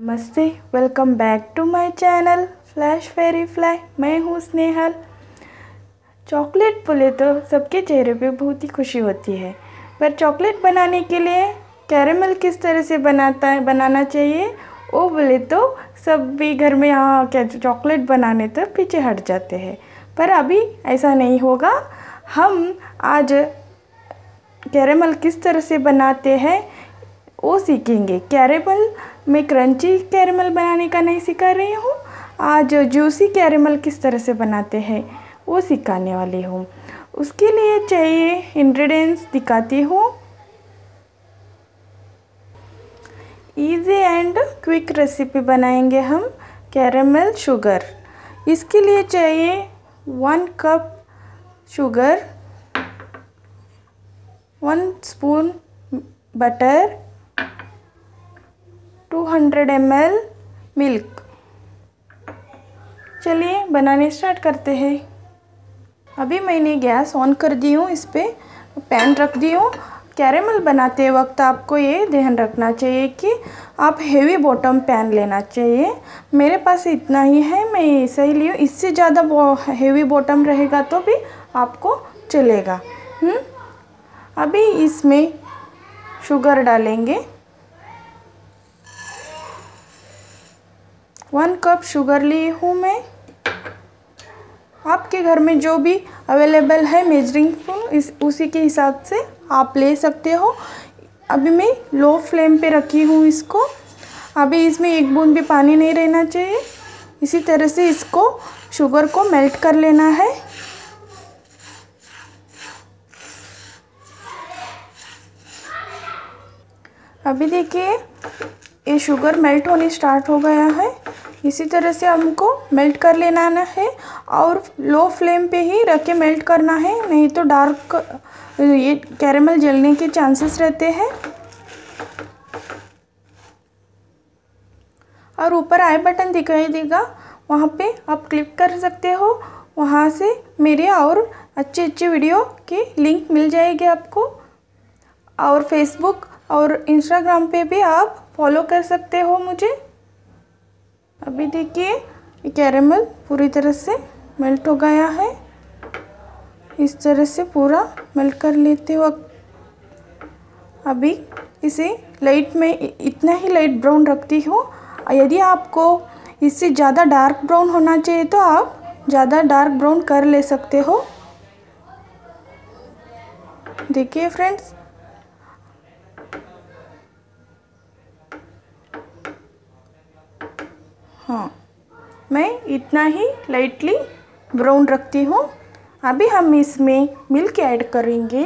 नमस्ते welcome back to my channel flash fairy fly मैं हूँ स्नेहल। चॉकलेट बोले तो सबके चेहरे पे बहुत ही खुशी होती है। पर चॉकलेट बनाने के लिए कैरेमल किस तरह से बनाता है, बनाना चाहिए? वो बोले तो सब भी घर में यहाँ क्या चॉकलेट बनाने तो पीछे हट जाते हैं। पर अभी ऐसा नहीं होगा। हम आज कैरेमल किस तरह से बनाते हैं वो सीखेंगे। कैरेमल मैं क्रंची कैरेमल बनाने का नहीं सिखा रही हूँ। आज जूसी कैरेमल किस तरह से बनाते हैं, वो सिखाने वाली हूँ। उसके लिए चाहिए इंग्रेडिएंट्स दिखाती हूँ। इजी एंड क्विक रेसिपी बनाएँगे हम कैरेमल शुगर इसके लिए चाहिए one cup sugar one spoon butter 200 ml milk. चलिए बनाने स्टार्ट करते हैं। अभी मैंने गैस ऑन कर दी हूँ, इस पर पैन रख दी हूँ। कैरेमल बनाते वक्त आपको ये ध्यान रखना चाहिए कि आप हेवी बॉटम पैन लेना चाहिए। मेरे पास इतना ही है, मैं ऐसा ही लियो इससे ज़्यादा हेवी बॉटम रहेगा तो भी आपको चलेगा। हुँ? अभी इसमें शुगर डालेंगे। वन कप शुगर ली हूँ मैं। आपके घर में जो भी अवेलेबल है मेजरिंग स्पून इस, उसी के हिसाब से आप ले सकते हो। अभी मैं लो फ्लेम पे रखी हूँ इसको। अभी इसमें एक बूंद भी पानी नहीं रहना चाहिए। इसी तरह से इसको शुगर को मेल्ट कर लेना है। अभी देखिए ये शुगर मेल्ट होने स्टार्ट हो गया है। इसी तरह से हमको मेल्ट कर लेना है और लो फ्लेम पे ही रख के मेल्ट करना है, नहीं तो डार्क ये कैरेमल जलने के चांसेस रहते हैं। और ऊपर आई बटन दिखाई देगा, वहाँ पे आप क्लिक कर सकते हो। वहाँ से मेरे और अच्छे अच्छे वीडियो की लिंक मिल जाएगी आपको। और फेसबुक और इंस्टाग्राम पे भी आप फॉलो कर सकते हो मुझे? अभी देखिए कैरेमल पूरी तरह से मेल्ट हो गया है। इस तरह से पूरा मेल्ट कर लेते वक्त अभी इसे लाइट में इतना ही लाइट ब्राउन रखती हूँ। यदि आपको इससे ज़्यादा डार्क ब्राउन होना चाहिए तो आप ज़्यादा डार्क ब्राउन कर ले सकते हो। देखिए फ्रेंड्स हाँ मैं इतना ही लाइटली ब्राउन रखती हूँ। अभी हम इसमें मिल्क ऐड करेंगे।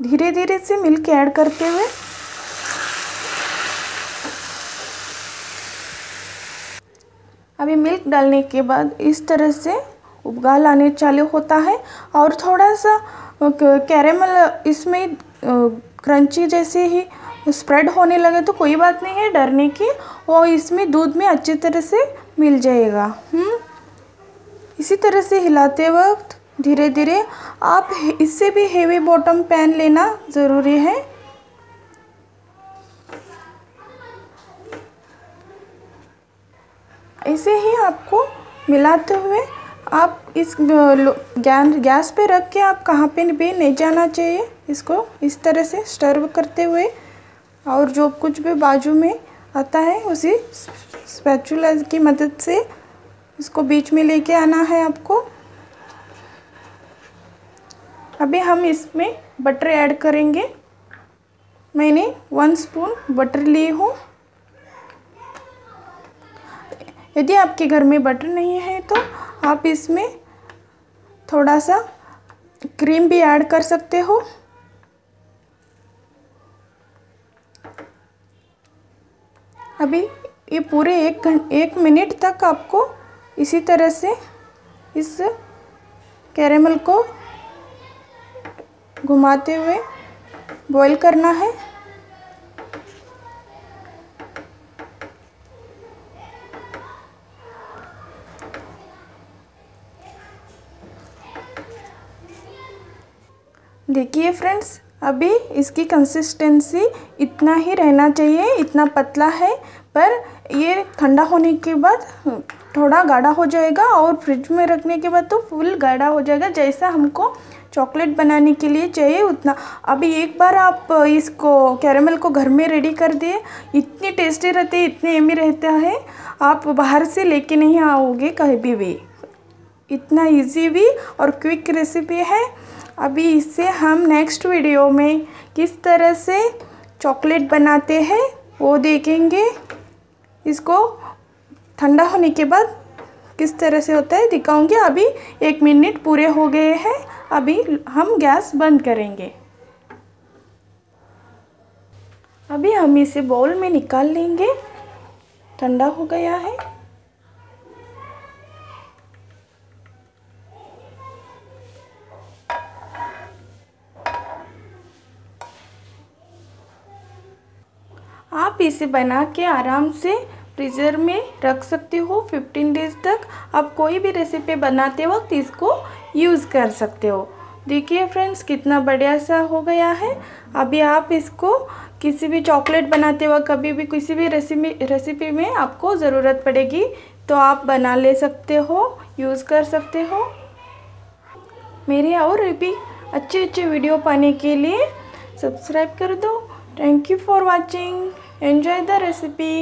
धीरे धीरे से मिल्क ऐड करते हुए। अभी मिल्क डालने के बाद इस तरह से उबगाल आने चालू होता है और थोड़ा सा कैरेमल इसमें क्रंची जैसे ही स्प्रेड होने लगे तो कोई बात नहीं है, डरने की। वो इसमें दूध में अच्छी तरह से मिल जाएगा। हम्म? इसी तरह से हिलाते वक्त धीरे धीरे आप इससे भी हेवी बॉटम पैन लेना ज़रूरी है। ऐसे ही आपको मिलाते हुए आप इस गैस पे रख के आप कहाँ पे भी नहीं जाना चाहिए। इसको इस तरह से स्टर्व करते हुए और जो कुछ भी बाजू में आता है, उसी स्पैचुला की मदद से इसको बीच में लेके आना है आपको। अभी हम इसमें बटर ऐड करेंगे। मैंने वन स्पून बटर ली हूँ। यदि आपके घर में बटर नहीं है तो आप इसमें थोड़ा सा क्रीम भी ऐड कर सकते हो। अभी ये पूरे एक घंटे एक मिनट तक आपको इसी तरह से इस कैरेमल को घुमाते हुए बॉईल करना है। देखिए फ्रेंड्स अभी इसकी कंसिस्टेंसी इतना ही रहना चाहिए, इतना पतला है, पर ये ठंडा होने के बाद थोड़ा गाढ़ा हो जाएगा और फ्रिज में रखने के बाद तो फुल गाढ़ा हो जाएगा। जैसा हमको चॉकलेट बनाने के लिए चाहिए, उतना। अभी एक बार आप इसको कैरेमल को घर में रेडी कर दिए, इतनी टेस्टी रहती है, इतने एमी रहता है, आप बाहर से लेके नहीं आओगे कभी भी। इतना इजी भी और क्विक रेसिपी है। अभी इससे हम नेक्स्ट वीडियो में किस तरह से चॉकलेट बनाते हैं, वो देखेंगे। इसको ठंडा होने के बाद किस तरह से होता है, दिखाऊँगी। अभी एक मिनट पूरे हो गए हैं, अभी हम गैस बंद करेंगे। अभी हम इसे बाउल में निकाल लेंगे, ठंडा हो गया है। आप इसे बना के आराम से फ्रीज़र में रख सकते हो। 15 डेज़ तक आप कोई भी रेसिपी बनाते वक्त इसको यूज़ कर सकते हो। देखिए फ्रेंड्स कितना बढ़िया सा हो गया है। अभी आप इसको किसी भी चॉकलेट बनाते वक्त, कभी भी किसी भी रेसिपी रेसिपी में आपको ज़रूरत पड़ेगी तो आप बना ले सकते हो यूज़ कर सकते हो। मेरे और भी अच्छे अच्छे वीडियो पाने के लिए सब्सक्राइब कर दो। Thank you for watching enjoy the recipe